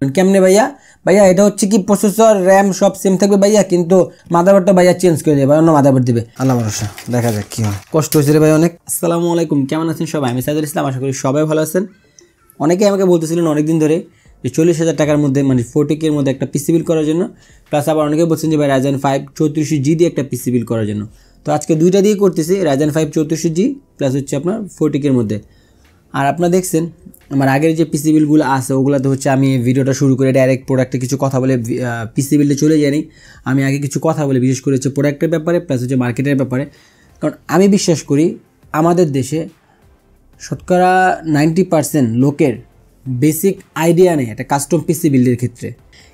কেমনে ভাইয়া? ভাইয়া এটা হচ্ছে কি প্রসেসর র্যাম সব সেম থাকবে ভাইয়া কিন্তু মাদারবোর্ডটা ভাইয়া চেঞ্জ করে দেবে অন্য মাদারবোর্ড দিবে। আল্লাহ ভরসা দেখা যাক কি হয়। কষ্ট হয়েছে রে ভাই অনেক। আসসালামু আলাইকুম কেমন আছেন সবাই? আমি সাইদুল ইসলাম আশা করি সবাই ভালো আছেন। অনেকেই আমাকে বলতেছিলেন অনেকদিন ধরে যে চল্লিশ হাজার টাকার মধ্যে মানে ফোরটিকের মধ্যে একটা পিসি বিল করার জন্য। প্লাস আবার অনেকে বলছেন যে ভাই রাইজেন ফাইভ চৌত্রিশশো জি দিয়ে একটা পিসি বিল করার জন্য। তো আজকে দুইটা দিয়ে করতেছি রাইজেন ফাইভ চৌত্রিশশো জি প্লাস হচ্ছে আপনার ফোরটিকের মধ্যে। আর আপনারা দেখছেন, আমার আগের যে পিসি বিলগুলো আছে, ওগুলোতে হচ্ছে আমি ভিডিওটা শুরু করে ডাইরেক্ট প্রোডাক্টে কিছু কথা বলে পিসি বিলে চলে যাই আমি আগে কিছু কথা বলে, বিশেষ করে হচ্ছে প্রোডাক্টের ব্যাপারে প্লাস হচ্ছে মার্কেটের ব্যাপারে। কারণ আমি বিশ্বাস করি, আমাদের দেশে শতকরা নাইনটি পার্সেন্ট লোকের বেসিক আইডিয়া নেই একটা কাস্টম পিসি বিল্ডের ক্ষেত্রে।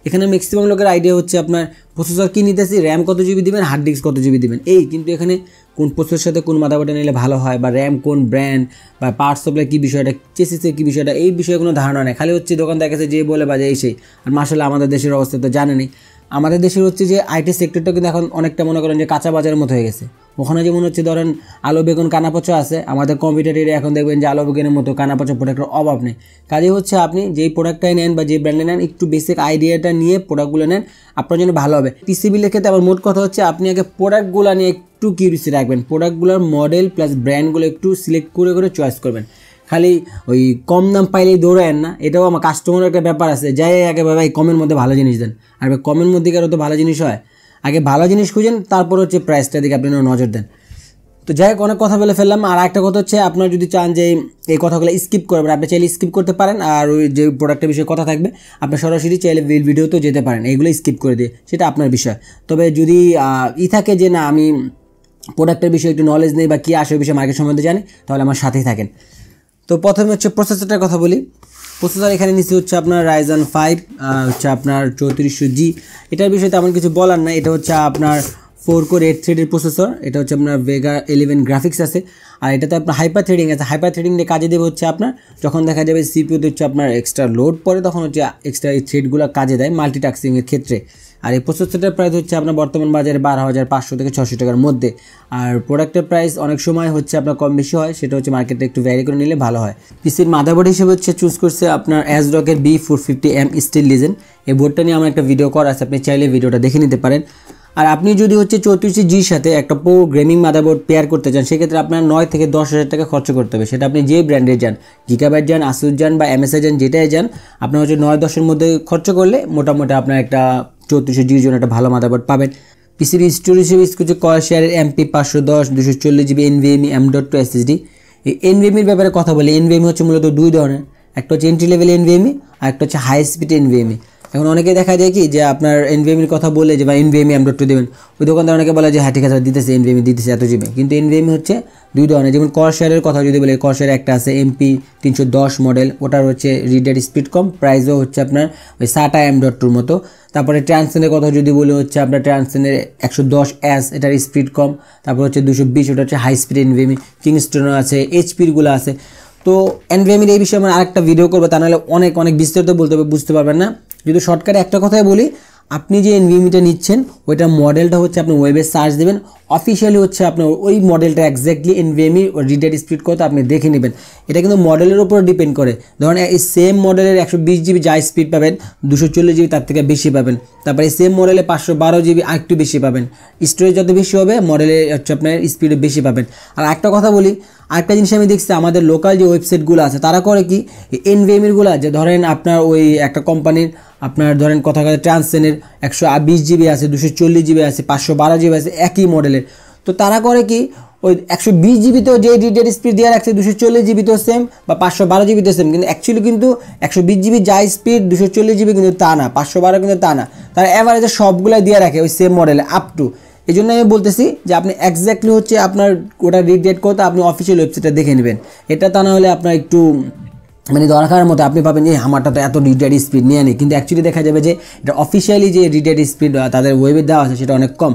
এখানে ম্যাক্সিমাম লোকের আইডিয়া হচ্ছে আপনার প্রসেসর কী নিতেছি র্যাম কত জিবি দিবেন হার্ড ডিস্ক কত জিবি দিবেন। এই কিন্তু এখানে কোন প্রসেসর সাথে কোন মাদাবোর্ডে নিলে ভালো হয়, বা র্যাম কোন ব্র্যান্ড বা পার্ট সাপ্লাই কী বিষয়টা চেসিসের কী বিষয়টা, এই বিষয়ে কোনো ধারণা নেই। খালি হচ্ছে দোকানদার কাছে যে বলে বাজে এই সেই আর মার্শাল আমাদের দেশের অবস্থা তো জানেনি আমাদের দেশের হচ্ছে যে আইটি সেক্টরটা কিন্তু এখন অনেকটা মনে করেন যে কাঁচা বাজারের মতো হয়ে গেছে। ওখানে যেমন হচ্ছে ধরেন আলো, বেগুন, কানাপচা আছে, আমাদের কম্পিউটার এখন দেখবেন যে আলো, বেগুনের মতো কানাপচা প্রোডাক্টের অভাব নেই। কাজে হচ্ছে আপনি যেই প্রোডাক্টটাই নেন বা যে ব্র্যান্ডে নেন, একটু বেসিক আইডিয়াটা নিয়ে প্রোডাক্টগুলো নেন, আপনার জন্য ভালো হবে। পিসিবিলের ক্ষেত্রে আবার মোট কথা হচ্ছে আপনি আগে প্রোডাক্টগুলো নিয়ে একটু কিউরিসি রাখবেন। প্রোডাক্টগুলোর মডেল প্লাস ব্র্যান্ডগুলো একটু সিলেক্ট করে করে চয়েস করবেন। খালি ওই কম দাম পাইলেই দৌড়ায়েন না, এটাও আমার কাস্টমারের একটা ব্যাপার আছে। যাই আগে ভাই কমের মধ্যে ভালো জিনিস দেন। আর কমের মধ্যে কারও তো ভালো জিনিস হয়। আগে ভালো জিনিস খুঁজেন, তারপর হচ্ছে প্রাইসটার দিকে আপনি নজর দেন। তো যাই হোক, অনেক কথা বলে ফেললাম। আর একটা কথা হচ্ছে, আপনারা যদি চান যে এই কথাগুলো স্কিপ করবেন আপনি চাইলে স্কিপ করতে পারেন, আর ওই যে প্রোডাক্টের বিষয়ে কথা থাকবে, আপনি সরাসরি চাইলে ভিডিওতেও যেতে পারেন। এইগুলো স্কিপ করে দিয়ে, সেটা আপনার বিষয়। তবে যদি ই থাকে যে না, আমি প্রোডাক্টের বিষয়ে একটু নলেজ নেই বা কী আসে বিষয়ে মার্কেট সম্বন্ধে জানি, তাহলে আমার সাথেই থাকেন। তো প্রথমে হচ্ছে প্রসেসরটার কথা বলি। প্রসেসর এখানে নিচে হচ্ছে আপনার রাইজান ফাইভ হচ্ছে আপনার চৌত্রিশশো জি এটার বিষয়ে তেমন কিছু বলার না এটা হচ্ছে আপনার ফোর কোর এইট থ্রেডের প্রসেসর এটা হচ্ছে আপনার ভেগা ইলেভেন গ্রাফিক্স আছে। আর এটাতে আপনার হাইপার থ্রেডিং আছে। হাইপার থ্রেডিং দিয়ে কাজে দেবে হচ্ছে আপনার, যখন দেখা যাবে সিপিউতে হচ্ছে আপনার এক্সট্রা লোড পরে তখন হচ্ছে এক্সট্রা এই থ্রেডগুলো কাজে দেয় মাল্টিটাস্কিংয়ের ক্ষেত্রে। আর এই প্রসেসরটার প্রাইস হচ্ছে আপনার বর্তমান বাজারে বারো হাজার পাঁচশো থেকে ছশো টাকার মধ্যে। আর প্রোডাক্টের প্রাইস অনেক সময় হচ্ছে আপনার কম বেশি হয়, সেটা হচ্ছে মার্কেটে একটু ভ্যারি করে নিলে ভালো হয়। পিসির মাদারবোর্ড হিসেবে হচ্ছে চুজ করছে আপনার অ্যাজরকের B four fifty M steel legend এই বোর্ডটা নিয়ে আমার একটা ভিডিও করা আছে, আপনি চাইলে ভিডিওটা দেখে নিতে পারেন। আর আপনি যদি হচ্ছে চৌত্রিশটি জির সাথে একটা পো গেমিং মাদারবোর্ড পেয়ার করতে চান, সেক্ষেত্রে আপনার নয় থেকে দশ হাজার টাকা খরচ করতে হবে। সেটা আপনি যে ব্র্যান্ডের যান জিকাবাইট যান আসুস যান বা এমএসআই যান, যেটাই যান, আপনার হচ্ছে নয় দশের মধ্যে খরচ করলে মোটামুটি আপনার একটা চৌত্রিশশো জির জন্য একটা ভালো মাদারবোর্ড পাবেন। পিসির স্টোরেজ হিসেবে হচ্ছে কয় শেয়ারের এমপি পাঁচশো দশ, দুশো চল্লিশ GB NVMe M dot two SSD এই এনভিএমির ব্যাপারে কথা বলি এনভিএমি হচ্ছে মূলত দুই ধরনের। একটা হচ্ছে এন্ট্রি লেভেল এনভিএমি আর একটা হচ্ছে হাই স্পিড এনভিএমি এখন অনেকে দেখা যায় কি যে আপনার এনভিএমির কথা বলে যে বা এনভিএমি টু দেবেন। ওই দোকানদার অনেকে বলে যে হ্যাঁ ঠিক আছে, দিতেছে এনভিএমি দিতেছে, এত জিবি কিন্তু এনভিএমি হচ্ছে দুই ধরনের। যেমন করশেয়ারের কথা যদি বলি করশেয়ার একটা আছে এমপি তিনশো দশ মডেল ওটার হচ্ছে রিডার স্পিড কম প্রাইসও হচ্ছে আপনার ওই সাটা এম টুর মতো। তারপরে ট্রান্সেনের কথা যদি বলি, হচ্ছে আপনার ট্রান্সেনের একশো দশ এস এটার স্পিড কম। তারপর হচ্ছে দুশো বিশ, ওটা হচ্ছে হাই স্পিড এনভিএমি কিংস্টোনও আছে এইচপিরগুলো আছে। তো এনভিএমির এই বিষয়ে আমরা আরেকটা ভিডিও করব, তা নাহলে অনেক অনেক বিস্তারিত বলতে হবে, বুঝতে পারবেন না। যদি শর্টকাটে একটা কথাই বলি, আপনি যে এনভিএমিটা নিচ্ছেন ওইটার মডেলটা হচ্ছে আপনি ওয়েবে সার্চ দেবেন। অফিসিয়ালি হচ্ছে আপনার ওই মডেলটা এক্স্যাক্টলি এনভিএমি রিডার স্পিড কত আপনি দেখে নেবেন। এটা কিন্তু মডেলের উপর ডিপেন্ড করে। ধরেন এই সেম মডেলের একশো বিশ জিবি যা স্পিড পাবেন, দুশো চল্লিশ জিবি তার থেকে বেশি পাবেন। তারপরে সেম মডেলে পাঁচশো বারো জিবি আরেকটু বেশি পাবেন। স্টোরেজ যত বেশি হবে মডেলে হচ্ছে আপনার স্পিডে বেশি পাবেন। আর একটা কথা বলি আরেকটা জিনিস আমি দেখছি, আমাদের লোকাল যে ওয়েবসাইটগুলো আছে, তারা করে কি এনভিএমিরগুলো যে ধরেন আপনার ওই একটা কোম্পানির আপনার ধরেন কথা কথা ট্রান্সেনের একশো বিশ জিবি আছে, দুশো চল্লিশ জিবি আছে, পাঁচশো বারো জিবি আছে, একই মডেলের তো তারা করে কি, ওই একশো বিশ জিবিতেও যে ডিটের স্পিড দেওয়া রাখছে, দুশো চল্লিশ জিবিতেও সেম বা পাঁচশো বারো জিবিতেও সেম কিন্তু অ্যাকচুয়ালি কিন্তু একশো বিশ জিবি যা স্পিড দুশো চল্লিশ জিবি কিন্তু তা না, পাঁচশো বারো কিন্তু তা না। তারা অ্যাভারেজে সবগুলাই দিয়ে রাখে, ওই সেম মডেলে আপ টু এই জন্য আমি বলতেছি যে আপনি এক্স্যাক্টলি হচ্ছে আপনার ওটা রিডেট করতে আপনি অফিসিয়াল ওয়েবসাইটটা দেখে নেবেন। এটা তা না হলে আপনার একটু মানে দরকার মতো আপনি পাবেন যে আমারটা তো এত রিডার স্পিড নিয়ে নেই। কিন্তু অ্যাকচুয়ালি দেখা যাবে যে এটা অফিসিয়ালি যে রিডার স্পিড তাদের ওয়েবে দেওয়া আছে, সেটা অনেক কম।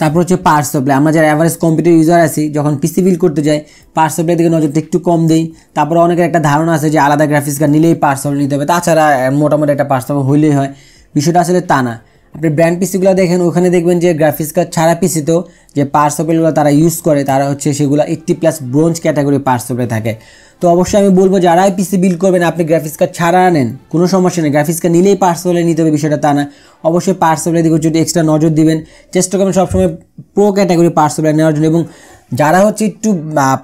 তারপর হচ্ছে পাওয়ার সাপ্লাই আমরা যারা অ্যাভারেজ কম্পিউটার ইউজার আছি, যখন পিসি বিল করতে যাই পাওয়ার সাপ্লাই দিকে নজরটা একটু কম দেই। তারপরে অনেকের একটা ধারণা আছে যে আলাদা গ্রাফিক্স কার্ড নিলেই পাওয়ার সাপ্লাই নিতে হবে। তাছাড়া মোটামুটি একটা পাওয়ার সাপ্লাই হইলেই হয়। বিষয়টা আসলে তা না। আপনি ব্র্যান্ড পিসিগুলো দেখেন, ওখানে দেখবেন যে গ্রাফিক্স কার্ড ছাড়া পিসিতেও যে পাওয়ার তারা ইউজ করে, তারা হচ্ছে সেগুলো eighty plus bronze category power থাকে। তো অবশ্যই আমি বলব যারাই পিসি বিল করবেন, আপনি গ্রাফিক্স কার্ড ছাড়া আনেন, কোনো সমস্যা নেই। গ্রাফিক্স কার্ড নিলেই পার্সোলে নিতে হবে, বিষয়টা তা না। অবশ্যই পার্সোলের দিকে যদি এক্সট্রা নজর দিবেন। চেষ্টা করবেন সবসময় প্রো ক্যাটাগরি পার্সোলে নেওয়ার জন্য এবং যারা হচ্ছে একটু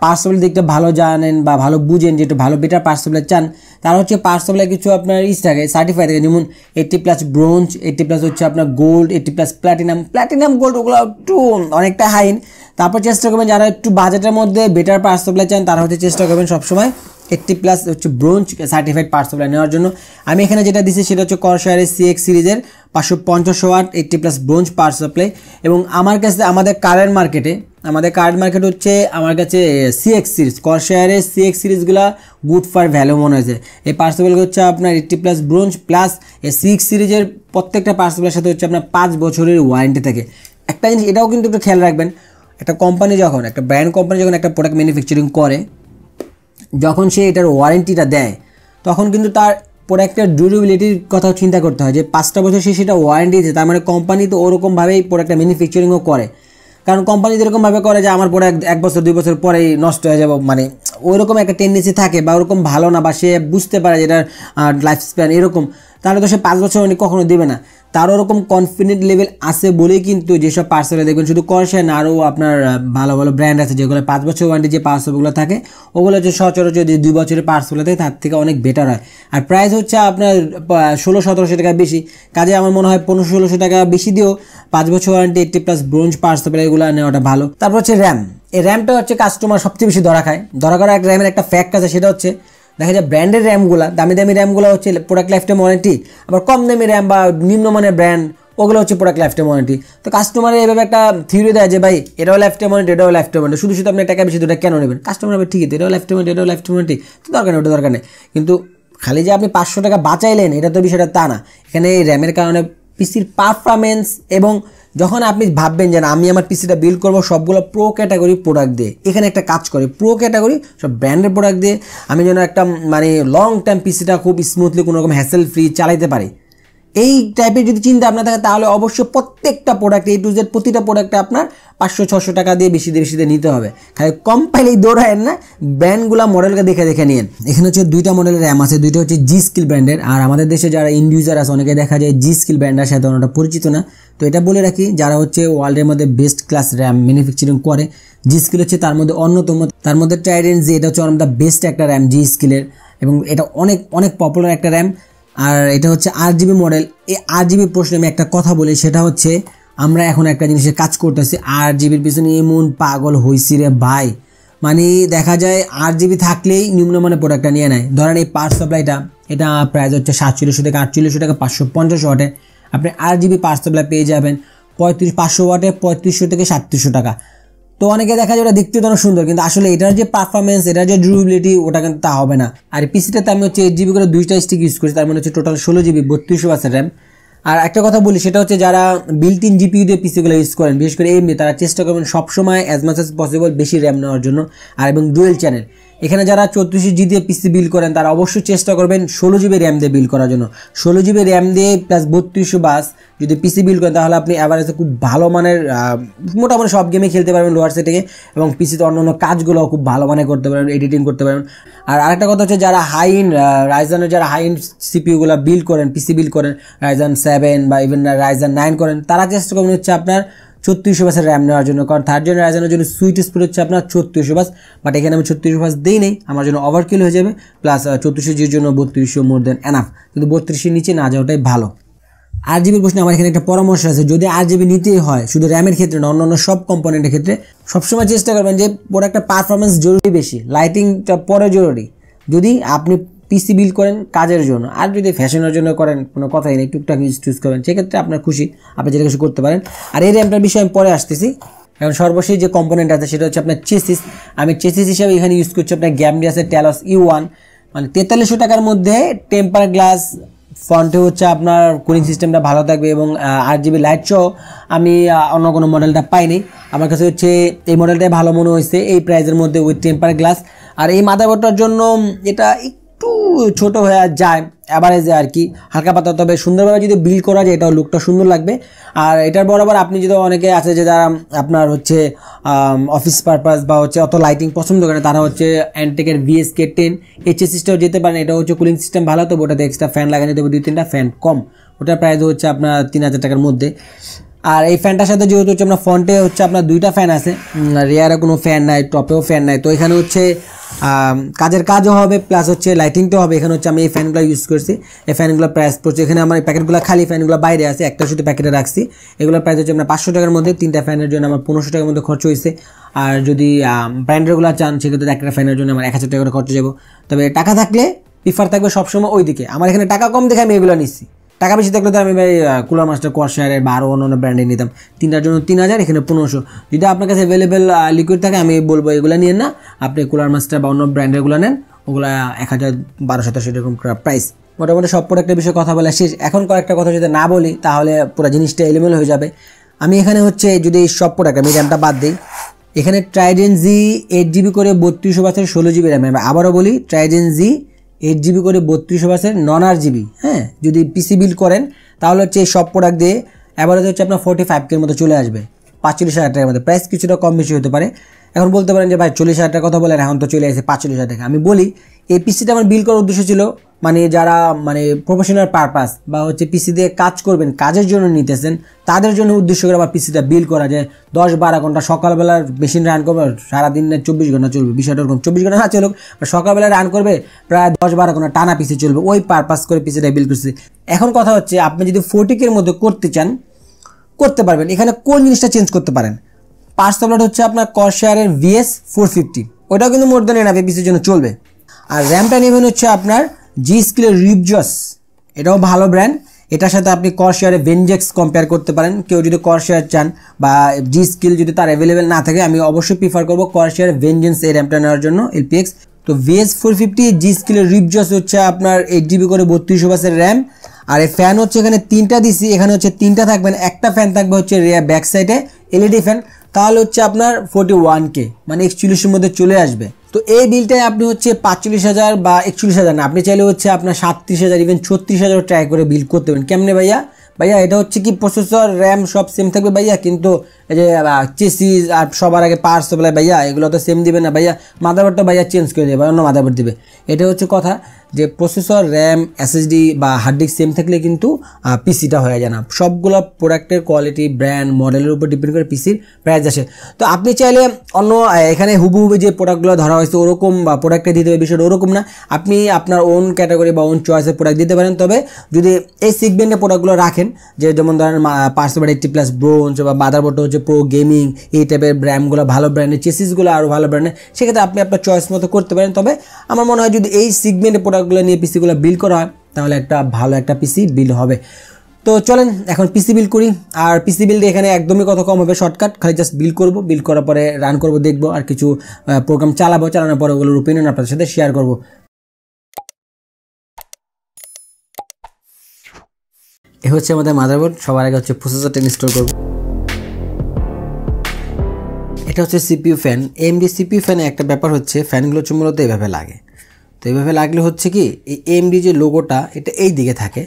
পার্সোনাল দিকটা ভালো জানেন বা ভালো বুঝেন যে একটু ভালো বেটার পার্সোনাল চান, তারা হচ্ছে পার্সোনাল কিছু আপনার ইস থাকে সার্টিফাই থাকে। যেমন eighty plus bronze eighty plus হচ্ছে আপনার gold eighty plus platinum platinum gold ওগুলো একটু অনেকটা হাইন তারপর চেষ্টা করবেন যারা একটু বাজেটের মধ্যে বেটার পাওয়ার চান, তারা হচ্ছে চেষ্টা করবেন সবসময় এইটটি প্লাস হচ্ছে ব্রোঞ্জ সার্টিফাইড পাওয়ার নেওয়ার জন্য। আমি এখানে যেটা দিচ্ছি সেটা হচ্ছে করশারের সিএক্স সিরিজের পাঁচশো পঞ্চাশ watt eighty plus bronze power supply এবং আমার কাছে, আমাদের কারেন্ট মার্কেটে আমাদের কার্ড মার্কেট হচ্ছে আমার কাছে সিএক্স সিরিজ করশারের সিএক্স সিরিজগুলো গুড ফর ভ্যালু মনে হয়েছে। এই পার্সেলগুলো হচ্ছে আপনার এইটটি প্লাস ব্রোঞ্জ প্লাস এই সিক্স সিরিজের প্রত্যেকটা পার্সেবলের সাথে হচ্ছে আপনার পাঁচ বছরের ওয়ারেন্টি থাকে। একটা জিনিস, এটাও কিন্তু একটু খেয়াল রাখবেন, একটা কোম্পানি যখন, একটা ব্র্যান্ড কোম্পানি যখন একটা প্রোডাক্ট ম্যানুফ্যাকচারিং করে, যখন সে এটার ওয়ারেন্টিটা দেয়, তখন কিন্তু তার প্রোডাক্টের ডিউরেবিলিটির কথাও চিন্তা করতে হয় যে পাঁচটা বছর সে সেটা ওয়ারেন্টি দিচ্ছে তার মানে কোম্পানি তো ওরকমভাবেই প্রোডাক্টটা ম্যানুফ্যাকচারিংও করে। কারণ কোম্পানি যেরকমভাবে করে যে আমার পরে এক বছর, দুই বছর পরেই নষ্ট হয়ে যাব মানে ওইরকম একটা টেন্ডেন্সি থাকে বা ওরকম ভালো না বা সে বুঝতে পারে যে এটার লাইফ স্প্যান এরকম। তাহলে তো সে পাঁচ বছর উনি কখনো দেবে না। তার ওরকম কনফিডেন্ট লেভেল আছে বলেই কিন্তু যেসব পার্সেলে দেখবেন শুধু করছেন আরও আপনার ভালো ভালো ব্র্যান্ড আছে যেগুলো পাঁচ বছর ওয়ারেন্টি যে পার্সেলগুলো থাকে, ওগুলো হচ্ছে সচরাচর যদি দুই বছরের পার্সেলগুলো থাকে তার থেকে অনেক বেটার হয়। আর প্রাইস হচ্ছে আপনার ষোলো, সতেরোশো টাকা বেশি। কাজে আমার মনে হয় পনেরো, ষোলোশো টাকা বেশি দিয়েও পাঁচ বছর warranty eighty plus bronze parcel এগুলো নেওয়াটা ভালো। তারপর হচ্ছে র্যাম এই র্যামটা হচ্ছে কাস্টমার সবচেয়ে বেশি ধরা খায়। ধরা করা এক র্যামের একটা ফ্যাক্ট আছে, সেটা হচ্ছে দেখা যায় ব্র্যান্ডের র্যামগুলো দামি দামি র্যামগুলো হচ্ছে প্রোডাক্ট লাইফ টাইম ওয়ারেন্টি আবার কম দামি র্যাম বা নিম্নমানের ব্র্যান্ড ওগুলো হচ্ছে প্রোডাক্ট লাইফ টাইম ওয়ারেন্টি তো কাস্টমার এভাবে একটা থিওরি দেয় যে, ভাই, এটাও লাইফ টাইম ওয়ারেন্টি এটাও লাইফ টাইম ওয়ারেন্টি শুধু শুধু আপনি টাকা বেশি দুটা কেন নেবেন? কাস্টমার হবে ঠিকই এটাও লাইফ টাইম ওয়ারেন্টি এটাও লাইফ টাইম ওয়ারেন্টি তো দরকার নেই, ওটা দরকার নেই। কিন্তু খালি যে আপনি পাঁচশো টাকা বাঁচাইলেন, এটা তো বিষয়টা তা না। এখানে এই র্যামের কারণে পিসির পারফরমেন্স এবং যখন আপনি ভাববেন যে আমি আমার পিসিটা বিল্ড করব, সবগুলো প্রো ক্যাটাগরি প্রোডাক্ট দিয়ে। এখানে একটা কাজ করে প্রো ক্যাটাগরি সব ব্র্যান্ডের প্রোডাক্ট দিয়ে আমি যেন একটা মানে লং টাইম পিসিটা খুব স্মুথলি কোনো রকম হ্যাসেল ফ্রি চালাইতে পারি। এই টাইপের যদি চিন্তা আপনার থাকে, তাহলে অবশ্যই প্রত্যেকটা প্রোডাক্ট এই টু জেড প্রতিটা প্রোডাক্টে আপনার পাঁচশো ছশো টাকা দিয়ে বেশি দিয়ে বেশি দিয়ে নিতে হবে। খালি কম পাইলেই দৌড়ায়েন না ব্র্যান্ডগুলো মডেলকে দেখে দেখে নিন এখানে হচ্ছে দুইটা মডেলের র্যাম আছে, দুইটা হচ্ছে জি স্কিল ব্র্যান্ডের আর আমাদের দেশে যারা ইন্ডিউজার আছে, অনেকে দেখা যায় জি স্কিল ব্র্যান্ডের সাথে ওটা পরিচিত না। তো এটা বলে রাখি, যারা হচ্ছে ওয়ার্ল্ডের মধ্যে বেস্ট ক্লাস র্যাম ম্যানুফ্যাকচারিং করে জি স্কিল হচ্ছে তার মধ্যে অন্যতম। তার মধ্যে টাইডেন যে এটা হচ্ছে দ্য বেস্ট একটা র্যাম জি স্কিলের এবং এটা অনেক অনেক পপুলার একটা র্যাম আর এটা হচ্ছে আট জিবি মডেল এই আট জিবি প্রশ্নে আমি একটা কথা বলি, সেটা হচ্ছে আমরা এখন একটা জিনিসের কাজ করতেছি আট জিবির পিছনে এমন পাগল হইছি রে ভাই। মানে দেখা যায় আট জিবি থাকলেই নিম্নমানের প্রোডাক্টটা নিয়ে নেয়। ধরেন এই পাওয়ার সাপ্লাইটা, এটা প্রাইস হচ্ছে সাতচল্লিশশো থেকে আটচল্লিশশো টাকা, পাঁচশো পঞ্চাশ ওয়াটে আপনি আট জিবি সাপ্লাই পেয়ে যাবেন। পঁয়ত্রিশ পাঁচশো ওয়াটে পঁয়ত্রিশশো থেকে সাতত্রিশশো টাকা। তো অনেকে দেখা যায় ওটা দেখতে তো অনেক সুন্দর, কিন্তু আসলে এটার যে পারফরমেন্স এটার যে ডিউরেবিলিটি ওটা কিন্তু তা হবে না। আর পিসিটাতে আমি হচ্ছে এইট জিবি করে দুইটা স্টিক ইউজ করছি, তার মানে হচ্ছে টোটাল ষোলো জিবি বত্রিশশো বাসের র্যাম আর একটা কথা বলি, সেটা হচ্ছে যারা বিল্ট ইন জিপিউ দিয়ে পিসিগুলো ইউজ করেন, বিশেষ করে এমনি তারা চেষ্টা করবেন সবসময় অ্যাজ মাচ অ্যাজ পসিবল বেশি র্যাম নেওয়ার জন্য, আর এবং ডুয়েল চ্যানেল এখানে যারা চৌত্রিশ জি দিয়ে পিসি বিল করেন, তারা অবশ্যই চেষ্টা করবেন ষোলো জিবি র্যাম দিয়ে বিল করার জন্য। ষোলো জিবি র্যাম দিয়ে প্লাস বত্রিশশো বাস যদি পিসি বিল করেন, তাহলে আপনি অ্যাভারেজে খুব ভালো মানের মোটামুটি সব গেমে খেলতে পারবেন লোয়ার সেটিংয়ে এবং পিসিতে অন্য অন্য কাজগুলো খুব ভালো মানে করতে পারবেন এডিটিং করতে পারবেন। আর আরেকটা কথা হচ্ছে যারা হাই ইন রাইজানের যারা হাই ইন সিপিউগুলো বিল করেন পিসি বিল করেন রাইজান সেভেন বা ইভেন রাইজান নাইন করেন, তারা চেষ্টা করবেন হচ্ছে আপনার ছত্রিশশো বাসের র্যাম নেওয়ার জন্য, কারণ থার্ড জেনারেশনের জন্য সুইট স্পিড হচ্ছে আপনার ছত্রিশশো বাস বাট এখানে আমি ছত্রিশশো বাস দিই নেই আমার জন্য ওভারকিল হয়ে যাবে প্লাস চৌত্রিশশো জির জন্য বত্রিশশো মোর দেন এনাফ কিন্তু বত্রিশের নিচে না যাওয়াটাই ভালো। আর জিবির প্রশ্নে আমার এখানে একটা পরামর্শ আছে, যদি আর জিবি নিতেই হয়, শুধু র্যামের ক্ষেত্রে না অন্য অন্য সব কম্পোনেন্টের ক্ষেত্রে, সবসময় চেষ্টা করবেন যে প্রোডাক্টটা পারফরমেন্স জরুরি বেশি লাইটিংটা পরে জরুরি। যদি আপনি পিসি বিল করেন কাজের জন্য। আর যদি ফ্যাশনের জন্য করেন, কোনো কথাই নেই, টুকটাক ইউজ টুজ করেন, সেক্ষেত্রে আপনার খুশি, আপনি যেটা কিছু করতে পারেন। আর এই র্যামটার বিষয়ে আমি পরে আসতেছি। এখন সর্বশেষ যে কম্পোনেন্ট আছে, সেটা হচ্ছে আপনার চেসিস আমি চেসিস হিসাবে এখানে ইউজ করছি আপনার গ্যামডিয়াসের ট্যালস ই ওয়ান মানে তেতাল্লিশশো টাকার মধ্যে টেম্পার গ্লাস ফ্রন্টে হচ্ছে আপনার কুলিং সিস্টেমটা ভালো থাকবে এবং আর জিবি লাইট সহ আমি অন্য কোনো মডেলটা পাইনি। আমার কাছে হচ্ছে এই মডেলটাই ভালো মনে হয়েছে, এই প্রাইজের মধ্যে উইথ টেম্পার গ্লাস আর এই মাদারবোর্ডটার জন্য এটা ছোট হয়ে যায় অ্যাভারেজে আর কি। হালকা পাতা তবে সুন্দরভাবে যদি বিল করা যায়, এটাও লুকটা সুন্দর লাগবে। আর এটার বরাবর আপনি যদি অনেকে আছে যে যারা, আপনার হচ্ছে অফিস পারপাস বা হচ্ছে অত লাইটিং পছন্দ করে, তারা হচ্ছে অ্যান্টেকের ভিএসকে টেন এইচএসিসটাও যেতে পারেন। এটা হচ্ছে কুলিং সিস্টেম ভালো তো ওটাতে এক্সট্রা ফ্যান লাগানো দেবে দুই তিনটা ফ্যান কম। ওটার প্রাইস হচ্ছে আপনার তিন হাজার টাকার মধ্যে। আর এই ফ্যানটার সাথে যেহেতু হচ্ছে আপনার ফ্রন্টে হচ্ছে আপনার দুইটা ফ্যান আছে রেয়ারে কোনো ফ্যান নাই টপেও ফ্যান নাই, তো এখানে হচ্ছে কাজের কাজও হবে প্লাস হচ্ছে লাইটিংটাও হবে, এখানে হচ্ছে আমি এই ফ্যানগুলো ইউজ করছি, এই ফ্যানগুলো প্রাইস পড়ছে এখানে আমার প্যাকেটগুলো খালি ফ্যানগুলো বাইরে আছে, একটা শুধু প্যাকেটে রাখছি এগুলোর প্রাইস হচ্ছে আপনার পাঁচশো টাকার মধ্যে, তিনটা ফ্যানের জন্য আমার পনেরোশো টাকার মধ্যে খরচ হয়েছে, আর যদি ব্র্যান্ডেরগুলো চান, সেক্ষেত্রে একটা ফ্যানের জন্য আমার এক হাজার টাকা করে খরচ যাব, তবে টাকা থাকলে প্রিফার থাকবে সবসময় ওই দিকে আমার এখানে টাকা কম দেখে আমি এগুলো নিচ্ছি। টাকা বেশি থাকলে তো আমি ভাই কুলার মাস্টার কোয়ারশায়ারের বা আরও অন্য অন্য ব্র্যান্ডে নিতাম। তিনটার জন্য তিন হাজার, এখানে পনেরোশো। যদি আপনার কাছে অ্যাভেলেবেল লিকুইড থাকে, আমি বলব এগুলো নিয়েন না। আপনি কুলার মাস্টার বা অন্য ব্র্যান্ডেরগুলো নেন, ওগুলো এক হাজার বারোশো তেরোশো এরকম প্রাইস মোটামুটি সব প্রোডাক্টের বিষয়ে কথা বলা শেষ। এখন কয়েকটা কথা যদি না বলি, তাহলে পুরো জিনিসটা এলিমেল হয়ে যাবে। আমি এখানে হচ্ছে যদি এই সব প্রোডাক্ট আমি র্যামটা বাদ দিই। এখানে ট্রাইডেন জি এইট জিবি করে বত্রিশশো বাসের ষোলো জিবি র্যাম আমি আবারও বলি ট্রাইডেন জি এইট জিবি করে বত্রিশশো বাসের নন আর জিবি হ্যাঁ? যদি পিসি বিল করেন, তাহলে হচ্ছে এই সব প্রোডাক্ট দিয়ে অ্যাভারেজ হচ্ছে আপনার ফোর্টি ফাইভ কের মতো চলে আসবে, পাঁচচল্লিশ হাজার টাকার মধ্যে। প্রাইস কিছুটা কম বেশি হতে পারে। এখন বলতে পারেন যে, ভাই, চল্লিশ হাজার টাকা কথা বলেন, এখন তো চলে আসে পাঁচচল্লিশ হাজার টাকা। আমি বলি এই পিসিটা আমার বিল করার উদ্দেশ্য ছিল মানে যারা মানে প্রফেশনাল পারপাস বা হচ্ছে পিসি দিয়ে কাজ করবেন, কাজের জন্য নিতেছেন, তাদের জন্য উদ্দেশ্য করে আমার পিসিটা বিল করা যায়। দশ বারো ঘণ্টা সকালবেলার মেশিন রান করবে, সারাদিন না চব্বিশ ঘণ্টা চলবে, বিষয়টা ওরকম। চব্বিশ ঘণ্টা না চলুক সকালবেলা রান করবে, প্রায় দশ বারো ঘণ্টা টানা পিসি চলবে, ওই পারপাস করে পিসিটা বিল করছে। এখন কথা হচ্ছে, আপনি যদি ফোর্টিকের মধ্যে করতে চান, করতে পারবেন। এখানে কোন জিনিসটা চেঞ্জ করতে পারেন? পাঁচ সাবলেট হচ্ছে আপনার কর্শিয়ারের ভিএস ফোর ফিফটি ওটাও কিন্তু মোর দেন এনাফ পিসির জন্য চলবে। আর র্যামটা নেবেন হচ্ছে আপনার জি স্কিলের রিপজস এটাও ভালো ব্র্যান্ড এটার সাথে আপনি কর্শিয়ারে ভেনজেক্স কম্পেয়ার করতে পারেন। কেউ যদি কর্শিয়ার চান বা জি স্কিল যদি তার অ্যাভেলেবেল না থাকে, আমি অবশ্যই প্রিফার করব কর্শিয়ার ভেনজেন্স এই র্যামটা নেওয়ার জন্য এলপিএক্স তো ভিএস ফোর ফিফটি জি স্কিলের রিপজস হচ্ছে আপনার এইট জিবি করে বত্রিশশো বাসের র্যাম আর এই ফ্যান হচ্ছে এখানে তিনটা দিছি এখানে হচ্ছে তিনটা থাকবেন। একটা ফ্যান থাকবে হচ্ছে ব্যাক সাইডে এলইডি ফ্যান তাহলে হচ্ছে আপনার ফোর্টি ওয়ান কে মানে একচল্লিশের মধ্যে চলে আসবে। তো এই বিলটায় আপনি হচ্ছে পাঁচচল্লিশ হাজার বা একচল্লিশ হাজার না, আপনি চাইলে হচ্ছে আপনার সাতত্রিশ হাজার ইভেন ছত্রিশ হাজার ট্রাই করে বিল করতে পারেন। কেমনে ভাইয়া? ভাইয়া, এটা হচ্ছে কি প্রসেসর র্যাম সব সেম থাকবে ভাইয়া, কিন্তু এই যে চেসিস আর সবার আগে পার্স বলে ভাইয়া, এগুলো তো সেম দিবে না ভাইয়া। মাদারবোর্ডটা ভাইয়া চেঞ্জ করে দেবে অন্য মাদারবোর্ড দিবে। এটা হচ্ছে কথা। যে প্রসেসর র্যাম এসএসডি বা হার্ড ডিস্ক সেম থাকলে কিন্তু পিসিটা হয়ে যায় না। সবগুলো প্রোডাক্টের কোয়ালিটি ব্র্যান্ড মডেলের উপর ডিপেন্ড করে পিসির প্রাইস আসে। তো আপনি চাইলে অন্য এখানে হুবহুবে যে প্রোডাক্টগুলো ধরা হয়েছে, ওরকম বা প্রোডাক্টে দিতে হবে, বিষয়টা ওরকম না। আপনি আপনার ওন ক্যাটাগরি বা ওন চয়েসের প্রোডাক্ট দিতে পারেন। তবে যদি এই সিগমেন্টের প্রোডাক্টগুলো রাখেন, যে যেমন ধরেন পার্সোবার এইটটি প্লাস ব্রোঞ্জ বা বাদার মাদারবোর্ডটা হচ্ছে প্রো গেমিং এই টাইপের ব্র্যান্ডগুলো ভালো ব্র্যান্ডের চেসিসগুলো আরও ভালো ব্র্যান্ডের সেক্ষেত্রে আপনি আপনার চয়েস মতো করতে পারেন। তবে আমার মনে হয় যদি এই সিগমেন্টের প্রোডাক্টগুলো নিয়ে পিসিগুলো বিল করা হয়, তাহলে একটা ভালো একটা পিসি বিল হবে। তো চলেন, এখন পিসি বিল করি। আর পিসি বিল এখানে একদমই কত কম হবে শর্টকাট খালি জাস্ট বিল করব বিল করার পরে রান করব, দেখব, আর কিছু প্রোগ্রাম চালাবো, চালানোর পরে ওগুলোর ওপিনিয়ন আপনাদের সাথে শেয়ার করব। এ হচ্ছে আমাদের মাদারবোর্ড সবার আগে হচ্ছে প্রসেসরটা ইনস্টল করব। এটা হচ্ছে সিপিইউ ফ্যান এমডি সিপিইউ ফ্যানে একটা ব্যাপার হচ্ছে ফ্যানগুলো হচ্ছে মূলত এইভাবে লাগে। তো এইভাবে লাগলে হচ্ছে কি, এই এমডি যে লোগোটা এটা এই দিকে থাকে।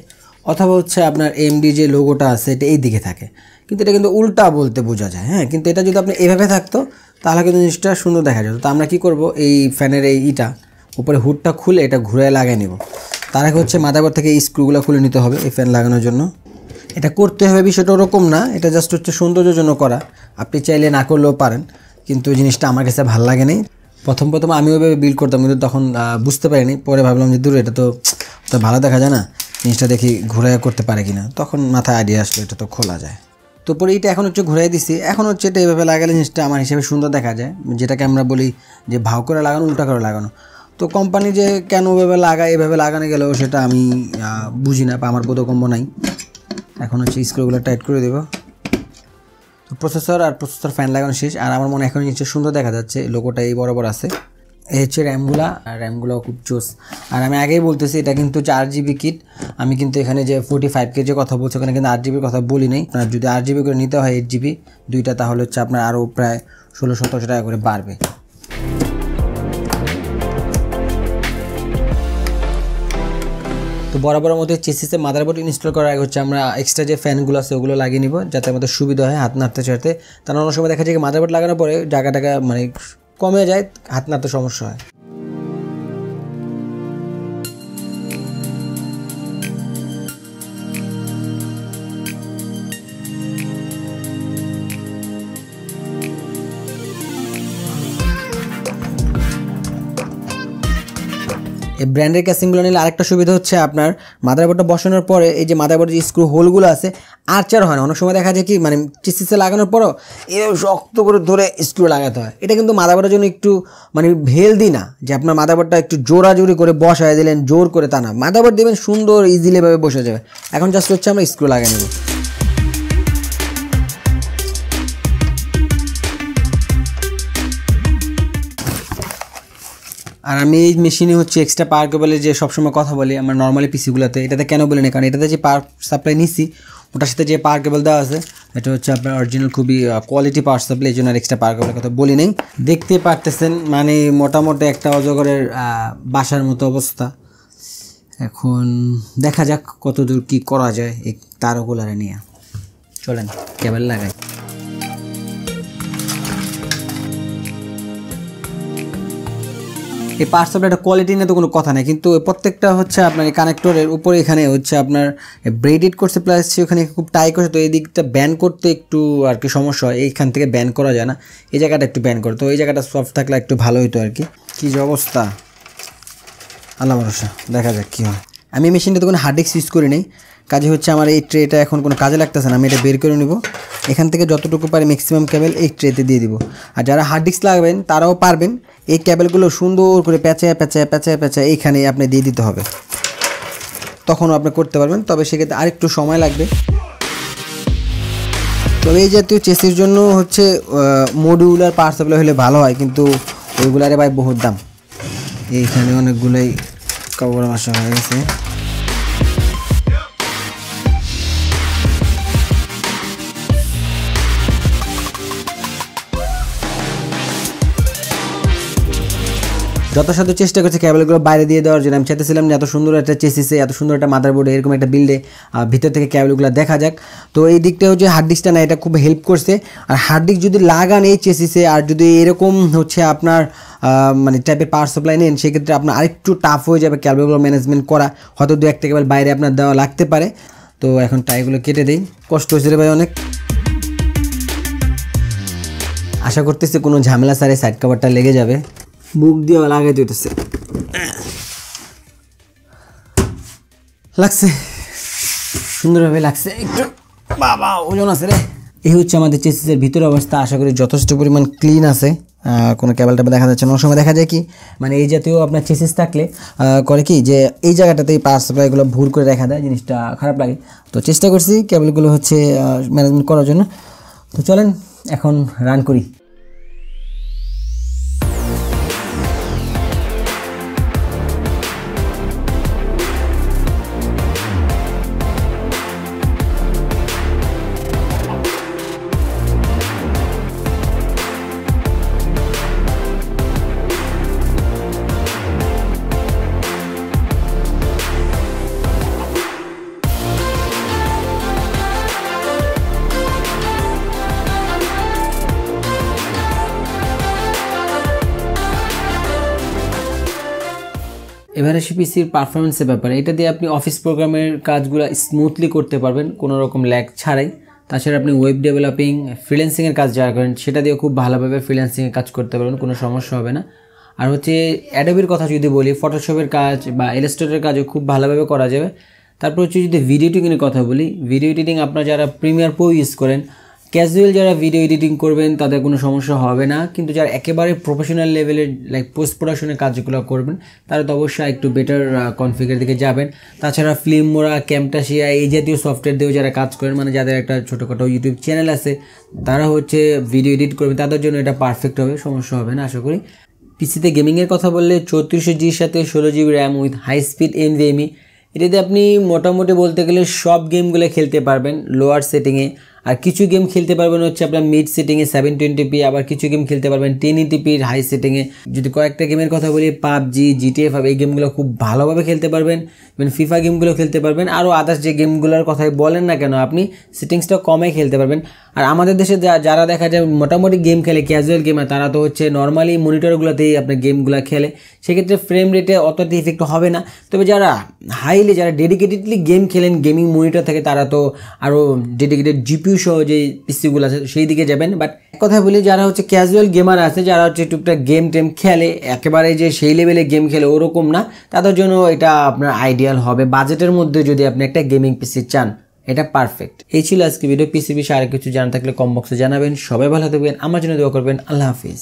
অথবা হচ্ছে আপনার এমডি যে লোগোটা আছে, এটা এই দিকে থাকে। কিন্তু এটা কিন্তু উল্টা বলতে বোঝা যায় হ্যাঁ? কিন্তু এটা যদি আপনি এইভাবে থাকতো, তাহলে কিন্তু জিনিসটা সুন্দর দেখা যেত। তো আমরা কি করব, এই ফ্যানের এই ইটা, উপরে হুডটা খুলে এটা ঘুরে লাগিয়ে নেব। তার আগে হচ্ছে মাদারবোর্ড থেকে এই স্ক্রুগুলো খুলে নিতে হবে এই ফ্যান লাগানোর জন্য। এটা করতে হবে বিষয়টা ওরকম না, এটা জাস্ট হচ্ছে সৌন্দর্যের জন্য করা। আপনি চাইলে না করলেও পারেন, কিন্তু জিনিসটা আমার কাছে ভালো লাগে নেই। প্রথম প্রথম আমি ওইভাবে বিল্ড করতাম, কিন্তু তখন বুঝতে পারিনি। পরে ভাবলাম যে, দূর, এটা তো তো ভালো দেখা যায় না। জিনিসটা দেখি ঘুরে করতে পারে কিনা। তখন মাথায় আইডিয়া আসলো, এটা তো খোলা যায়। তো পরে এটা এখন হচ্ছে ঘুরাই দিছি। এখন হচ্ছে এটা এভাবে লাগালে জিনিসটা আমার হিসেবে সুন্দর দেখা যায়। যেটাকে আমরা বলি যে, ভাও করে লাগানো, উল্টা করে লাগানো। তো কোম্পানি যে কেন ওভাবে লাগায় এভাবে লাগানো গেলেও সেটা আমি বুঝি না, বা আমার বোধগম্য নাই। এখন হচ্ছে স্ক্রুগুলো টাইট করে দেবো। প্রসেসর আর প্রসেসর ফ্যান লাগানো শেষ, আর আমার মনে এখন নিচে সুন্দর দেখা যাচ্ছে লোগোটা এই বরাবর আছে। এই হচ্ছে র্যামগুলা, আর র্যামগুলো খুব চোস আর আমি আগেই বলতেছি, এটা কিন্তু চার জিবি কিট। আমি কিন্তু এখানে যে ফোর্টি ফাইভ কে যে কথা বলছি, ওখানে কিন্তু আট জিবির কথা বলি নাই। আপনার যদি আট জিবি করে নিতে হয় এইট জিবি, দুইটা তাহলে হচ্ছে আপনার আরও প্রায় ষোলো, সতেরোশো টাকা করে বাড়বে। তো বরাবর মধ্যে চেসিসে মাদারবোর্ড ইনস্টল করার আগে হচ্ছে আমরা এক্সট্রা যে ফ্যানগুলো আছে, ওগুলো লাগিয়ে নিব, যাতে আমাদের সুবিধা হয় হাত নাড়তে চাড়তে তার অনেক সময় দেখা যায় মাদারবোর্ড লাগানোর পরে জায়গাটাকে মানে কমে যায়, হাত নাড়তে সমস্যা হয়। এই ব্র্যান্ডের ক্যাসিংগুলো নিলে আরেকটা সুবিধা হচ্ছে আপনার মাদারবোর্ডটা বসানোর পরে এই যে মাদারবোর্ডের যে স্ক্রু হোলগুলো আছে আর্চার হয় না। অনেক সময় দেখা যায় কি মানে চিসিসে লাগানোর পরও এ শক্ত করে ধরে স্ক্রু লাগাতে হয়। এটা কিন্তু মাদারবোর্ডের জন্য একটু মানে হেলদি না, যে আপনার মাদারবোর্ডটা একটু জোরাজোরি করে বসায় দিলেন, জোর করে তা না। মাদারবোর্ড দেবেন সুন্দর ইজিলিভাবে বসে যাবে। এখন জাস্ট হচ্ছে আমরা স্ক্রু লাগিয়ে নেব। আর আমি এই মেশিনে হচ্ছে এক্সট্রা পাওয়ার কেবলের যে সবসময় কথা বলি আমরা নর্মালি পিসিগুলোতে এটাতে কেন বলি না? কারণ এটাতে যে পাওয়ার সাপ্লাই নিচ্ছি ওটার সাথে যে পাওয়ার কেবল দেওয়া আছে, এটা হচ্ছে আপনার অরিজিনাল খুবই কোয়ালিটি পাওয়ার সাপ্লাই এই জন্য আর এক্সট্রা পাওয়ার কেবলের কথা বলি নেই। দেখতে পারতেছেন মানে মোটামুটি একটা অজগরের বাসার মতো অবস্থা। এখন দেখা যাক কত দূর কী করা যায় এই তারগুলারে নিয়ে। চলেন কেবল লাগাই। এই পার্ট সাপ্লাইটা কোয়ালিটি নিয়ে তো কোনো কথা নেই, কিন্তু প্রত্যেকটা হচ্ছে আপনার এই কানেক্টরের উপরে এখানে হচ্ছে আপনার ব্রেডেড করছে প্লাস ওখানে খুব টাই করছে, তো এই দিকটা ব্যান করতে একটু আর কি সমস্যা হয়, এইখান থেকে ব্যান করা যায় না। এই জায়গাটা একটু ব্যান করে, তো এই জায়গাটা সফট থাকলে একটু ভালো হতো আর কি। কী যে অবস্থা? আল্লাহ ভরসা, দেখা যাক কী হয়। আমি মেশিনটাতে কোনো হার্ড ডিস্ক ইউজ করি নেই কাজে হচ্ছে আমার এই ট্রেটা এখন কোনো কাজে লাগতেছে না, আমি এটা বের করে নেব। এখান থেকে যতটুকু পারি ম্যাক্সিমাম কেবল এই ট্রেতে দিয়ে দিব। আর যারা হার্ড ডিস্ক লাগবেন, তারাও পারবেন এই কেবলগুলো সুন্দর করে প্যাঁচায় প্যাঁচায় প্যাঁচায় প্যাঁচায় এইখানে আপনি দিয়ে দিতে হবে। তখনও আপনি করতে পারবেন, তবে সেক্ষেত্রে আরেকটু সময় লাগবে। তবে এই জাতীয় চেসির জন্য হচ্ছে মডিউলার পার্টস হলে ভালো হয়, কিন্তু ওইগুলারে ভাই বহুত দাম। এইখানে অনেকগুলোই কাপড় মাসা হয়ে গেছে। যথাসাধ্য চেষ্টা করছে ক্যাবেলগুলো বাইরে দিয়ে দেওয়ার জন্য। আমি চাইতেছিলাম যে এত সুন্দর একটা চেসিসে এত সুন্দর একটা মাদারবোর্ডে এরকম একটা বিল্ডে ভিতর থেকে ক্যাবেলগুলো দেখা যাক। তো এই দিকটা হচ্ছে হার্ড ডিস্কটা না, এটা খুব হেল্প করছে। আর হার্ড ডিস্ক যদি লাগান এই চেসিসে আর যদি এরকম হচ্ছে আপনার মানে টাইপের পাওয়ার সাপ্লাই নেন, সেক্ষেত্রে আপনার আরেকটু টাফ হয়ে যাবে ক্যাবেলগুলো ম্যানেজমেন্ট করা। হয়তো দু একটা কেবল বাইরে আপনার দেওয়া লাগতে পারে। তো এখন টাইগুলো কেটে দিই। কষ্ট হয়েছে ভাই অনেক। আশা করতেছি কোনো ঝামেলা সারে সাইড কভারটা লেগে যাবে। বুক দিয়ে লাগাই দিতেছে। লাগছে। সুন্দরভাবে লাগছে। একটু বাবা, ওজন আছে রে। এই হচ্ছে আমাদের চেসিসের ভিতরে অবস্থা। আশা করি যথেষ্ট পরিমাণ ক্লিন আছে। কোনো ক্যাবেল ট্যাবেল দেখা যাচ্ছে না। সময় দেখা যায় কি মানে এই জাতীয় আপনার চেসিস থাকলে করে কি যে এই জায়গাটাতেই পাওয়ার সাপ্লাইগুলো ভুল করে দেখা দেয়, জিনিসটা খারাপ লাগে। তো চেষ্টা করছি ক্যাবেলগুলো হচ্ছে ম্যানেজমেন্ট করার জন্য। তো চলেন, এখন রান করি। এবার পিসির পারফরমেন্সের ব্যাপারে, এটা দিয়ে আপনি অফিস প্রোগ্রামের কাজগুলো স্মুথলি করতে পারবেন, কোনো রকম ল্যাগ ছাড়াই। তাছাড়া আপনি ওয়েব ডেভেলপিং ফ্রিল্যান্সিংয়ের কাজ যারা করেন, সেটা দিয়ে খুব ভালোভাবে ফ্রিল্যান্সিংয়ের কাজ করতে পারবেন, কোনো সমস্যা হবে না। আর হচ্ছে অ্যাডোবির কথা যদি বলি ফটোশপের কাজ বা ইলাস্ট্রেটের কাজও খুব ভালোভাবে করা যাবে। তারপর হচ্ছে যদি ভিডিও এডিটিংয়ের কথা বলি ভিডিও এডিটিং আপনারা যারা প্রিমিয়ার প্রো ইউজ করেন ক্যাজুয়াল যারা ভিডিও এডিটিং করবেন, তাদের কোনো সমস্যা হবে না। কিন্তু যারা একেবারে প্রফেশনাল লেভেলের লাইক পোস্ট প্রোডাকশনের কাজগুলো করবেন, তারা তো অবশ্যই একটু বেটার কনফিগার দিকে যাবেন। তাছাড়া ফিল্ম মোরা ক্যামটাসিয়া এই জাতীয় সফটওয়্যার দিয়েও যারা কাজ করেন মানে যাদের একটা ছোটোখাটো ইউটিউব চ্যানেল আছে, তারা হচ্ছে ভিডিও এডিট করবেন। তাদের জন্য এটা পারফেক্ট হবে, সমস্যা হবে না, আশা করি। পিসিতে গেমিংয়ের কথা বললে, চৌত্রিশশো জির সাথে ষোলো GB RAM with high speed M NVMe এটাতে আপনি মোটামুটি বলতে গেলে সব গেমগুলো খেলতে পারবেন লোয়ার সেটিংয়ে আর কিছু গেম খেলতে পারবেন হচ্ছে আপনার মিড সেটিংয়ে সেভেন টোয়েন্টি পি আবার কিছু গেম খেলতে পারবেন টেন ইটিপির হাই সেটিংয়ে যদি কয়েকটা গেমের কথা বলি, পাবজি জিটিএফ এই গেমগুলো খুব ভালোভাবে খেলতে পারবেন। ইভেন ফিফা গেমগুলো খেলতে পারবেন। আরও আদার্স যে গেমগুলোর কথাই বলেন না কেন, আপনি সেটিংসটা কমে খেলতে পারবেন। আর আমাদের দেশে যা যারা দেখা যায় মোটামুটি গেম খেলে ক্যাজুয়াল গেমার তারা তো হচ্ছে নর্মালি মনিটরগুলোতেই আপনার গেমগুলো খেলে। সেক্ষেত্রে ফ্রেম রেটে অতটা ইফেক্ট হবে না। তবে যারা হাইলি যারা ডেডিকেটেডলি গেম খেলেন গেমিং মনিটর থাকে, তারা তো আরও ডেডিকেটেড জিপিউ সহ যে পিসিগুলো আছে, সেই দিকে যাবেন। বাট কথা বলি, যারা হচ্ছে ক্যাজুয়াল গেমার আছে, যারা হচ্ছে টুকটাক গেম টেম খেলে, একেবারে যে সেই লেভেলে গেম খেলে, ওরকম না। তাদের জন্য এটা আপনার আইডিয়াল হবে। বাজেটের মধ্যে যদি আপনি একটা গেমিং পিসি চান। এটা পারফেক্ট এই ছিল আজকে ভিডিও পিসি বিষয়ে আর কিছু জানা থাকলে কম বক্সে জানাবেন। সবাই ভালো থাকবেন, আমার জন্য দোয়া করবেন। আল্লাহ হাফিজ।